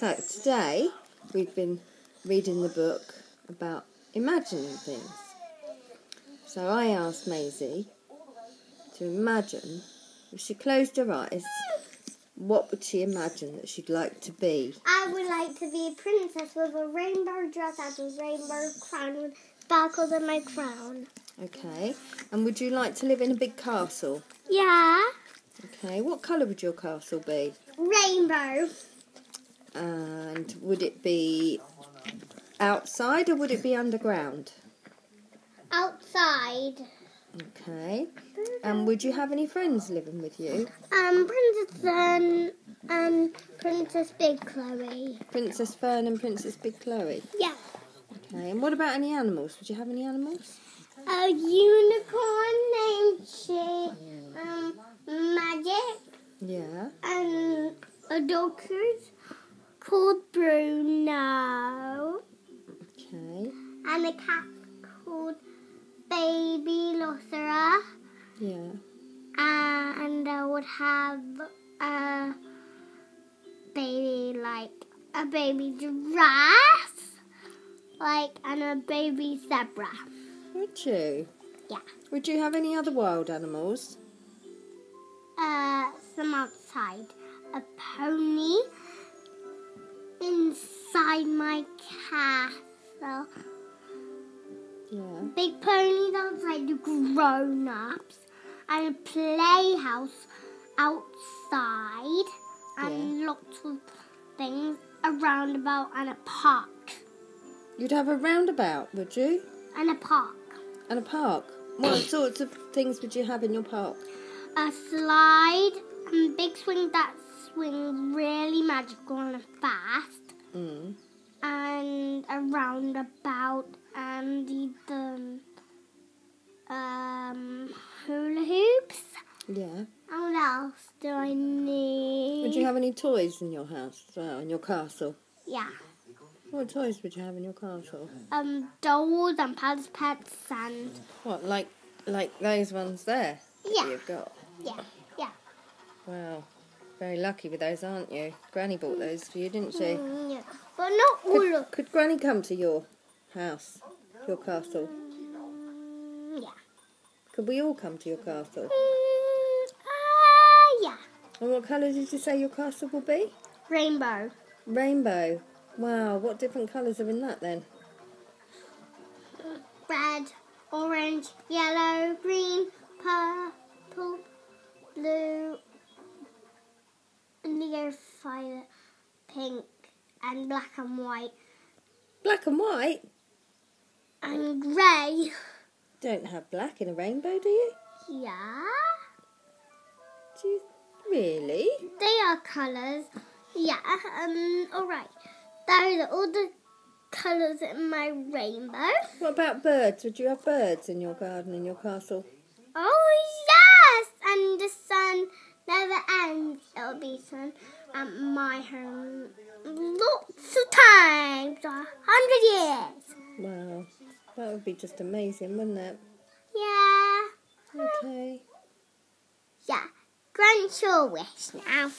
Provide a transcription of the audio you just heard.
So today we've been reading the book about imagining things. So I asked Maisie to imagine if she closed her eyes, what would she imagine that she'd like to be? I would like to be a princess with a rainbow dress and a rainbow crown with sparkles in my crown. Okay. And would you like to live in a big castle? Yeah. Okay. What colour would your castle be? Rainbow. And would it be outside or would it be underground? Outside. Okay. And would you have any friends living with you? Um, Princess Fern and Princess Big Chloe. Princess Fern and Princess Big Chloe. Yeah. Okay. And what about any animals? Would you have any animals? A unicorn named she, um, Magic, Yeah. and a dog called Bruno, Okay. and a cat called Baby Lothera. Yeah. and I would have a baby like a baby giraffe, like and a baby zebra. Would you? Yeah. Would you have any other wild animals? Uh, some outside, a pony inside my castle. Yeah. Big ponies outside the grown-ups, and a playhouse outside, and lots of things, a roundabout and a park. You'd have a roundabout, would you? And a park. And a park. What sorts of things would you have in your park? A slide and big swing that swing really magical and fast. Mm. And a roundabout and the um hula hoops. Yeah. And what else do I need? Would you have any toys in your house as well, in your castle? Yeah. What toys would you have in your castle? Um dolls and palace pets and What, like like those ones there? Yeah. You've got. yeah. Yeah. Wow. Very lucky with those, aren't you? Granny bought those for you, didn't she? Mm, yeah. But not all of Could Granny come to your house, your castle? mm, yeah. Could we all come to your castle? Mm, uh, yeah. And what colour did you say your castle will be? Rainbow. Rainbow. Wow, what different colours are in that then? Red, orange, yellow, green, purple, violet, pink, and black and white, Black and white? and grey. Don't have black in a rainbow, do you? Yeah. Do you really? They are colours. Yeah, um, alright. Those are all the colours in my rainbow. What about birds? Would you have birds in your garden, in your castle? Oh, yes! And the sun never ends. It'll be sun at my home lots of times. A hundred years. Wow, that would be just amazing, wouldn't it? Yeah. Okay. Yeah. Grant your wish now.